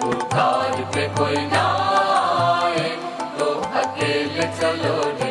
पुकार पे कोई ना तो अकेले चलो रे